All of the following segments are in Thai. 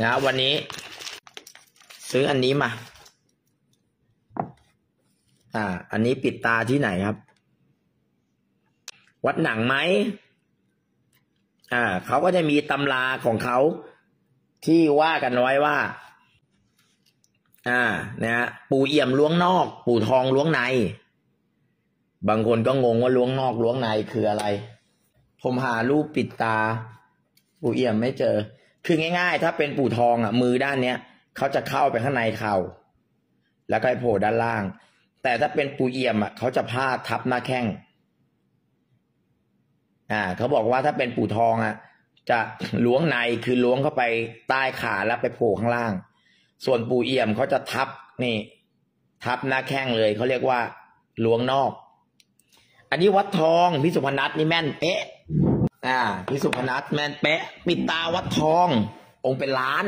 นะวันนี้ ซื้ออันนี้มา อ่า อันนี้ปิดตาที่ไหนครับ วัดหนังไหมอ่าเขาก็จะมีตำราของเขาที่ว่ากันไว้ว่า อ่า นะฮะปู่เอี่ยมล้วงนอก ปู่ทองล้วงใน บางคนก็งงว่าล้วงนอกล้วงในคืออะไร ผมหารูปปิดตา ปู่เอี่ยมไม่เจอ คือง่ายๆ ถ้าเป็นปู่ทองอะมือด้านเนี้ยเขาจะเข้าไปข้างในเข่า แล้วก็ไปโผล่ด้านล่าง แต่ถ้าเป็นปู่เอี่ยมอะเขาจะพาดทับหน้าแข้งอ่าเขาบอกว่าถ้าเป็นปู่ทองอะ จะล้วงในคือล้วงเข้าไปใต้ขาแล้วไปโผล่ข้างล่าง ส่วนปู่เอี่ยมเขาจะทับนี่ ทับหน้าแข้งเลยเขาเรียกว่าล้วงนอก อันนี้วัดทองพิสุพนัทนี่แม่นเป๊ะ อ่าพิสุพนัทแมนเป๊ะปิดตาวัดทอง องค์เป็นล้าน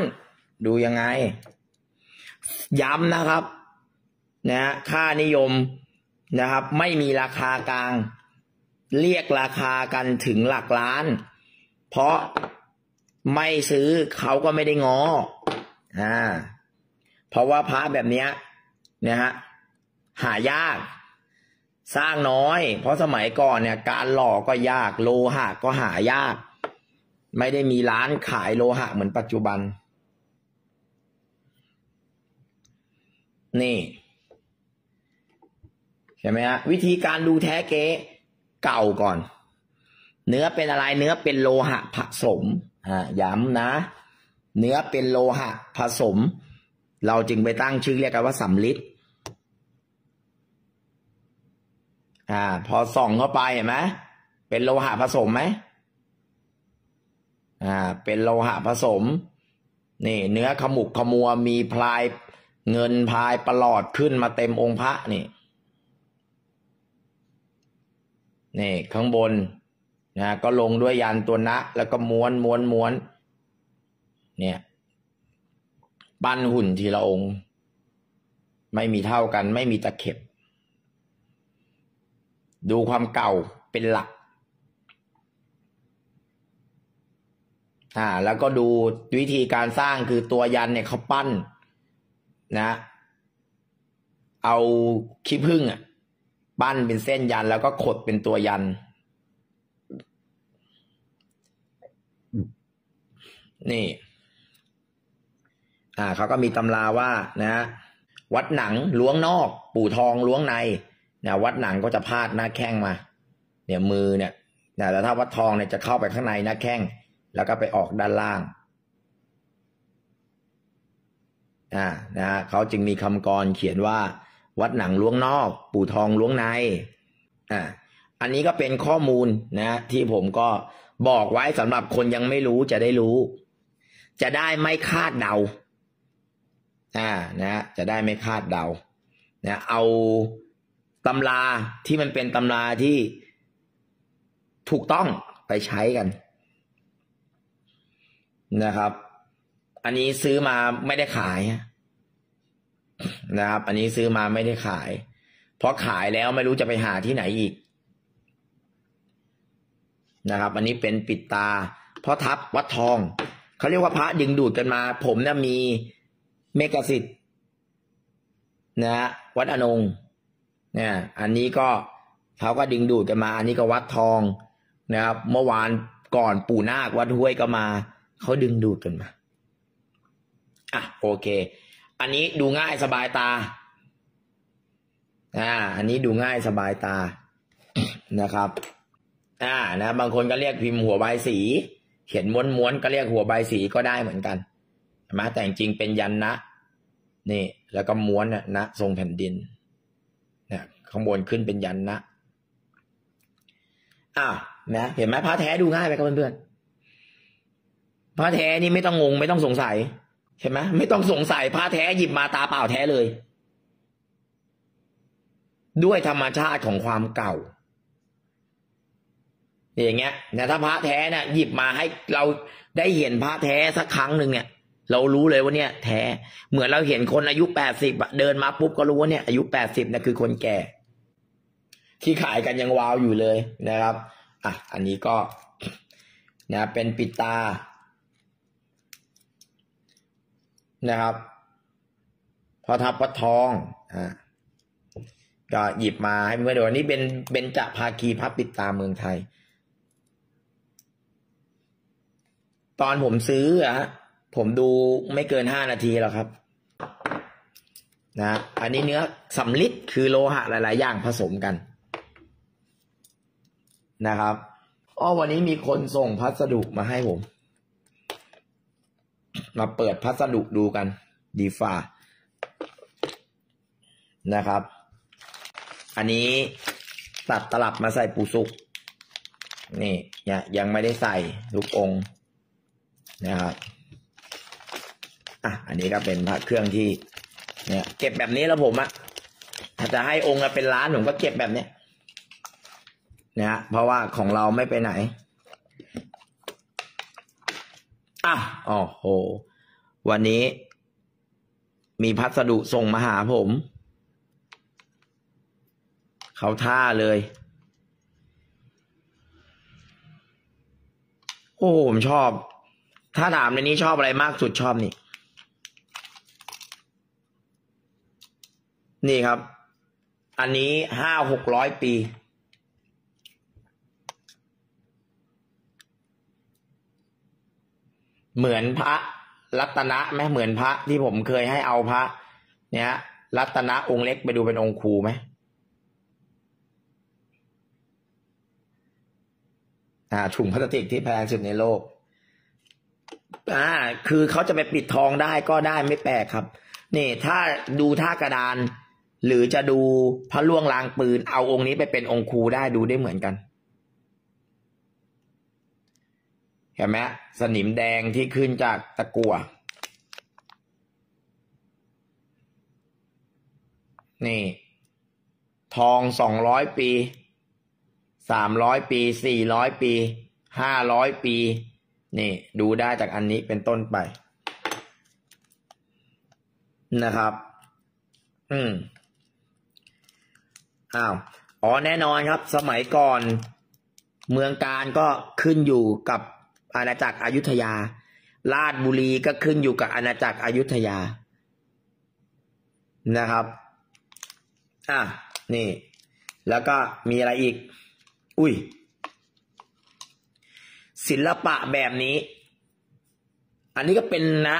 ดูยังไง ย้ำนะครับ นะค่านิยมนะครับ ไม่มีราคากลาง เรียกราคากันถึงหลักล้าน เพราะไม่ซื้อเขาก็ไม่ได้งออ่าเพราะว่าพระแบบเนี้ยนะฮะหายาก สร้างน้อย เพราะสมัยก่อนเนี่ย การหล่อก็ยาก โลหะก็หายาก ไม่ได้มีร้านขายโลหะเหมือนปัจจุบัน นี่ใช่ไหมฮะวิธีการดูแท้เก๊เก่าก่อน เนื้อเป็นอะไรเนื้อเป็นโลหะผสมอ่าย้ำนะ เนื้อเป็นโลหะผสม เราจึงไปตั้งชื่อเรียกกันว่าสำลิด อ่า พอส่องเข้าไปเห็นไหมเป็นโลหะผสมไหมอ่า เป็นโลหะผสม นี่ เนื้อขมุกขมัวมีพลายเงินพลายประหลอดขึ้นมาเต็มองค์พระนี่นี่ข้างบนนะก็ลงด้วยยันตัวนะ แล้วก็ม้วนม้วนม้วน เนี่ยปั้นหุ่นทีละองค์ ไม่มีเท่ากัน ไม่มีตะเข็บ ดูความเก่าเป็นหลักอ่าแล้วก็ดูวิธีการสร้างคือตัวยันเนี่ยเขาปั้นนะ เอาขี้ผึ้งอะปั้นเป็นเส้นยันแล้วก็ขดเป็นตัวยัน นี่ อ่าเขาก็มีตำราว่านะ วัดหนังล้วงนอก ปู่ทองล้วงใน นี่ยวัดหนังก็จะพาดหน้าแข้งมา เนี่ยมือเนี่ยนะแต่ถ้าวัดทองเนี่ยจะเข้าไปข้างในหน้าแข้งแล้วก็ไปออกด้านล่างอ่านะเขาจึงมีคำกรเขียนว่า วัดหนังล้วงนอก ปู่ทองล้วงในอ่าอันนี้ก็เป็นข้อมูลนะ ที่ผมก็บอกไว้สำหรับคนยังไม่รู้จะได้รู้ จะได้ไม่คาดเดาอ่านะ จะได้ไม่คาดเดานะเอา ตำราที่มันเป็นตำราที่ถูกต้องไปใช้กันนะครับ อันนี้ซื้อมาไม่ได้ขายนะครับ อันนี้ซื้อมาไม่ได้ขาย เพราะขายแล้วไม่รู้จะไปหาที่ไหนอีกนะครับ อันนี้เป็นปิดตาเพราะทับวัดทอง เขาเรียกว่าพระดึงดูดกันมา ผมเนี่ยมีเมกสิทธิ์นะวัดอนง เนี่ยอันนี้ก็เขาก็ดึงดูดกันมา อันนี้ก็วัดทองนะครับ เมื่อวานก่อนปู่นาควัดห้วยก็มา เขาดึงดูดกันมาอะโอเค อันนี้ดูง่ายสบายตาอ่าอันนี้ดูง่ายสบายตานะครับอ่านะบางคนก็เรียกพิมพ์หัวใบสี เขียนม้วนๆก็เรียกหัวใบสีก็ได้เหมือนกันใช่ไหมแต่จริงเป็นยันนะ นี่ แล้วก็ม้วนนะทรงแผ่นดิน ข้างบนขึ้นเป็นยันนะอ้าวนะเห็นไหมพระแท้ดูง่ายไหมครับเพื่อนๆพระแท้นี่ไม่ต้องงงไม่ต้องสงสัยเห็นไหมไม่ต้องสงสัยพระแท้หยิบมาตาเปล่าแท้เลย ด้วยธรรมชาติของความเก่าอย่างเงี้ยนะถ้าพระแท้เนี่ยหยิบมาให้เราได้เห็นพระแท้สักครั้งหนึ่งเนี่ย เรารู้เลยว่าเนี่ย แท้เหมือนเราเห็นคนอายุแปดสิบเดินมาปุ๊บก็รู้ว่าเนี่ยอายุแปดสิบเนี่ยคือคนแก่ ที่ขายกันยังวาวอยู่เลยนะครับอะอันนี้ก็นะเป็นปิดตานะครับพอทับพระทองอ่าก็หยิบมาให้เพื่อนดูอันนี้เป็นเบญจะภาคีพับปิดตาเมืองไทย ตอนผมซื้ออะฮะผมดูไม่เกินห้านาทีแล้วครับนะอันนี้เนื้อสำลิดคือโลหะหลาย ๆ อย่างผสมกัน นะครับอ๋อวันนี้มีคนส่งพัสดุมาให้ผม มาเปิดพัสดุดูกัน ดีฟ้านะครับ อันนี้ตัดตลับมาใส่ปูสุก นี่ยังยังไม่ได้ใส่ลูกองนะครับอะอันนี้ก็เป็นพระเครื่องที่เนี่ยเก็บแบบนี้แล้วผมอะถ้าจะให้องค์ละเป็นล้านผมก็เก็บแบบเนี้ย นะฮะเพราะว่าของเราไม่ไปไหนอะอ๋อโห วันนี้ มีพัสดุส่งมาหาผม เขาท่าเลย โอ้โหผมชอบ ถ้าถามในนี้ชอบอะไรมากสุดชอบนี่ นี่ครับ อันนี้ห้าหกร้อยปี เหมือนพระรัตนะไหมเหมือนพระที่ผมเคยให้เอาพระ เนี่ยรัตนะองค์เล็กไปดูเป็นองค์ครูไหมอ่าถุงพลาสติกที่แพงสุดในโลก อ่า คือเขาจะไปปิดทองได้ก็ได้ไม่แปลกครับ นี่ ถ้าดูท่ากระดาน หรือจะดูพระล่วงลางปืน เอาองค์นี้ไปเป็นองค์ครูได้ดูได้เหมือนกัน เห็นไหมสนิมแดงที่ขึ้นจากตะกัวนี่ ทองสองร้อยปีสามร้อยปีสี่ร้อยปีห้าร้อยปี นี่ ดูได้จากอันนี้เป็นต้นไป นะครับ อืมอ้าวอ๋อแน่นอนครับ สมัยก่อน เมืองการก็ขึ้นอยู่กับ อาณาจักรอยุธยา ราชบุรีก็ขึ้นอยู่กับอาณาจักรอยุธยา นะครับ อะ นี่ แล้วก็มีอะไรอีก อุ้ย ศิลปะแบบนี้ อันนี้ก็เป็นนะ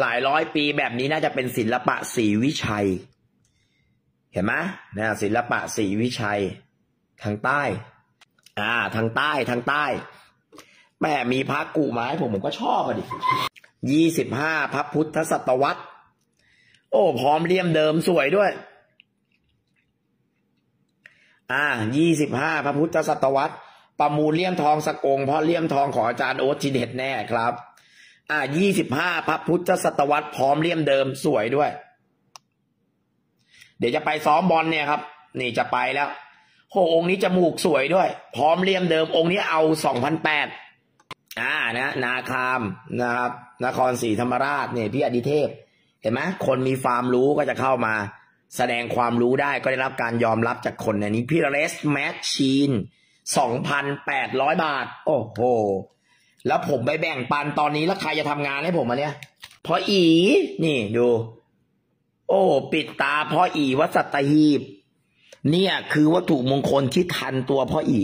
หลายร้อยปีแบบนี้น่าจะเป็นศิลปะศรีวิชัย เห็นไหมนะศิลปะศรีวิชัย ทางใต้ อ่า ทางใต้ ทางใต้ แม่มีพระกุมาให้ผมผมก็ชอบอะดิยี่สิบห้าพระพุทธศตวรรษ โอ้ พร้อมเลี่ยมเดิมสวยด้วย อ่ายี่สิบห้าพระพุทธศตวรรษ ประมูลเลี่ยมทองสกงเพราะเลี่ยมทองของอาจารย์โอ๊ตทีเด็ดแน่ครับ อ่ายี่สิบห้าพระพุทธศตวรรษพร้อมเลี่ยมเดิมสวยด้วย เดี๋ยวจะไปซ้อมบอลเนี่ยครับ นี่จะไปแล้วโหองค์นี้จมูกสวยด้วย พร้อมเลี่ยมเดิม องค์นี้เอาสองพันแปด อ่านะนาคามนะครับ นครศรีธรรมราชเนี่ยพี่อดิเทพ เห็นไหมคนมีความรู้ก็จะเข้ามา แสดงความรู้ได้ก็ได้รับการยอมรับจากคนในนี้พี่เรสแมชชีนสองพันแปดร้อยบาท โอ้โห แล้วผมไปแบ่งปันตอนนี้แล้วใครจะทำงานให้ผมมาเนี่ยพออีนี่ดู โอ้ ปิดตาพ่ออีวัดสัตหีบ เนี่ยคือวัตถุมงคลที่ทันตัวพ่ออี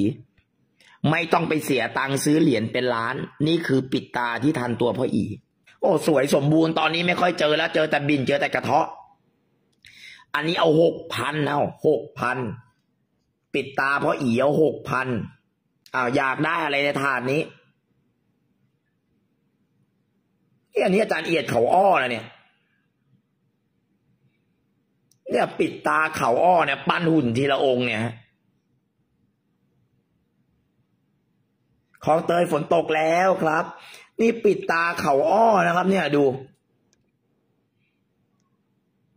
ไม่ต้องไปเสียตังค์ซื้อเหรียญเป็นล้าน นี่คือปิดตาที่ทันตัวพ่ออี โอ้สวยสมบูรณ์ตอนนี้ไม่ค่อยเจอแล้วเจอแต่บินเจอแต่กระเทาะ อันนี้เอาหกพันเอาหกพันปิดตาพ่ออีเอาหกพันอ้าวอยากได้อะไรในถาดนี้นี่อันนี้อาจารย์เอียดเขาอ้อนะเนี่ย เนี่ยปิดตาเขาอ้อเนี่ย ปั้นหุ่นทีละองค์เนี่ยฮะ คลองเตยฝนตกแล้วครับ นี่ปิดตาเขาอ้อนะครับ เนี่ยดู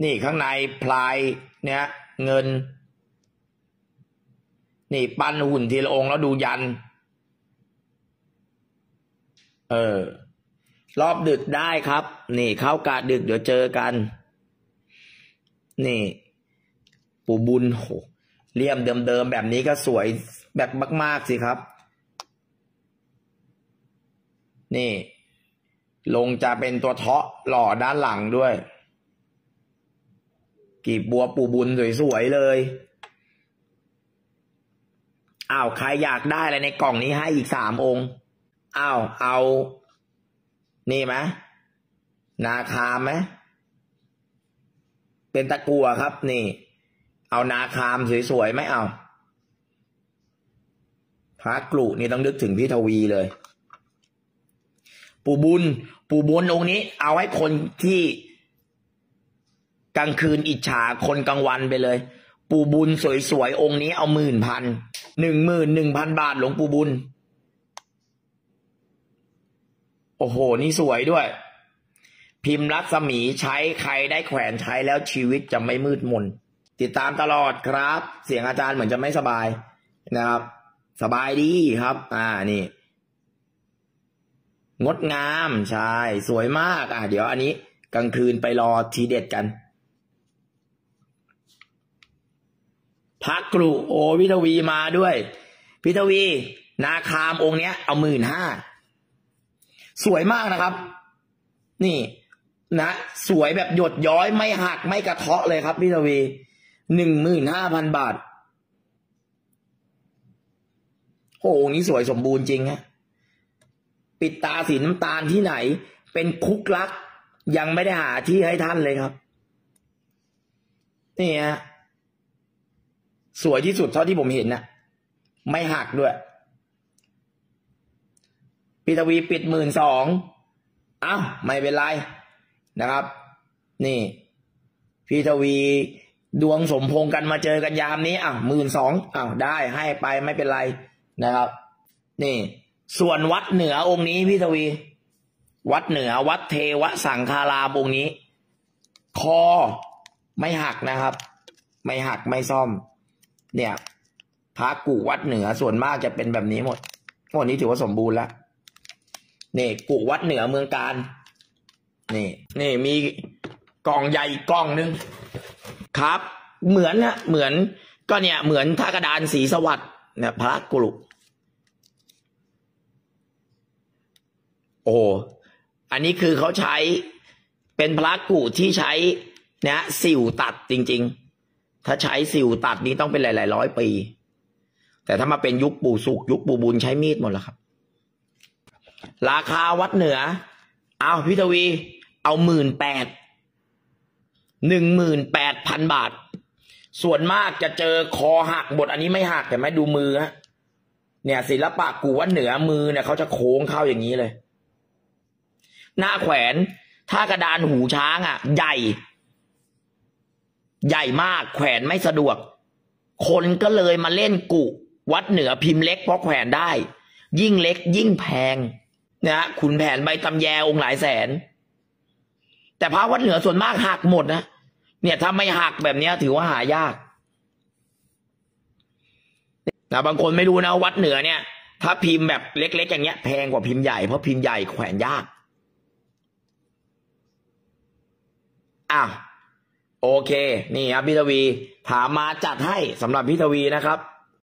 นี่ข้างในพลายเนี่ย เงิน นี่ปั้นหุ่นทีละองค์แล้วดูยัน เออ รอบดึกได้ครับ นี่เข้ากะดึกเดี๋ยวเจอกัน นี่ ปูบุญโหเลี่ยมเดิมๆแบบนี้ก็สวยแบบมาก ๆ สิครับ นี่ ลงจะเป็นตัวเทาะหล่อด้านหลังด้วย กีบบัวปูบุญสวยๆเลยอ้าวใครอยากได้อะไรในกล่องนี้ให้อีกสามองค์อ้าวเอา นี่ไหมนาคามไหมเป็นตะกัวครับ นี่ เอานาคามสวยๆไหมเอาพระกลุนี่ต้องนึกถึงพี่ทวีเลย ปู่บุญ ปู่บุญองค์นี้ เอาให้คนที่กลางคืนอิจฉาคนกลางวันไปเลย ปู่บุญสวยๆองค์นี้เอาหมื่นพันหนึ่งหมื่นหนึ่งพันบาทหลวงปู่บุญ โอ้โห นี่สวยด้วย พิมพ์รัศมีใช้ใครได้แขวนใช้แล้วชีวิตจะไม่มืดมน ติดตามตลอดครับ เสียงอาจารย์เหมือนจะไม่สบายนะครับ สบายดีครับ อ่านี่ งดงามใช่สวยมากอะเดี๋ยวอันนี้กลางคืนไปรอทีเด็ดกันพักกรุโอพิทวีมาด้วย พิทวี นาคามองค์เนี้ย เอาหมื่นห้าสวยมากนะครับ นี่นะ สวยแบบหยดย้อยไม่หักไม่กระเทาะเลยครับพิทวีหนึ่งหมื่นห้าพันบาทโอ้องนี้สวยสมบูรณ์จริงฮะ ปิดตาสีน้ำตาลที่ไหน เป็นคุกลัก ยังไม่ได้หาที่ให้ท่านเลยครับ นี่ฮะสวยที่สุดเท่าที่ผมเห็นนะไม่หักด้วยพีทวีปิดหมื่นสองอ้าวไม่เป็นไรนะครับ นี่พีทวีดวงสมพงกันมาเจอกันยามนี้อ้าวหมื่นสองอ้าวได้ให้ไปไม่เป็นไรนะครับ นี่ ส่วนวัดเหนือองค์นี้พี่ทวี วัดเหนือวัดเทวสังคารามองค์นี้ คอไม่หักนะครับ ไม่หักไม่ซ่อม เนี่ยพระกูวัดเหนือส่วนมากจะเป็นแบบนี้หมดวันนี้ถือว่าสมบูรณ์แล้วนี่กูวัดเหนือเมืองการ นี่นี่มีกล่องใหญ่กล่องหนึงครับ เหมือนนะเหมือนก็เนี่ยเหมือนท่ากระดานสีสวัสด์เนี่ยพระกุลุ โอ้อันนี้คือเขาใช้เป็นพระกุที่ใช้เนี่ยสิวตัดจริง ๆ ถ้าใช้สิวตัดนี้ต้องเป็นหลายๆร้อยปี แต่ถ้ามาเป็นยุคปู่สุกยุคปู่บุญใช้มีดหมดแล้วครับ ราคาวัดเหนือ เอาพิทวี เอาหมื่นแปดหนึ่งหมื่นแปดพันบาท ส่วนมากจะเจอคอหักบทอันนี้ไม่หักแต่ไม่ดูมือฮะเนี่ยศิลปะกูวัดเหนือมือเนี่ยเขาจะโค้งเข้าอย่างนี้เลย หน้าแขวน ถ้ากระดานหูช้างอะ ใหญ่ ใหญ่มากแขวนไม่สะดวก คนก็เลยมาเล่นกุ วัดเหนือพิมพ์เล็กเพราะแขวนได้ ยิ่งเล็ก ยิ่งแพงนะขุนแผนใบตำแยองค์หลายแสน แต่พระวัดเหนือส่วนมากหักหมดนะเนี่ยถ้าไม่หักแบบนี้ถือว่าหายากนะบางคนไม่รู้นะวัดเหนือเนี่ย ถ้าพิมพ์แบบเล็ก ๆ อย่างเงี้ยแพงกว่าพิมพ์ใหญ่เพราะพิมพ์ใหญ่แขวนยาก อ้าวโอเค นี่ครับพี่ทวีถามมาจัดให้สำหรับพี่ทวีนะครับ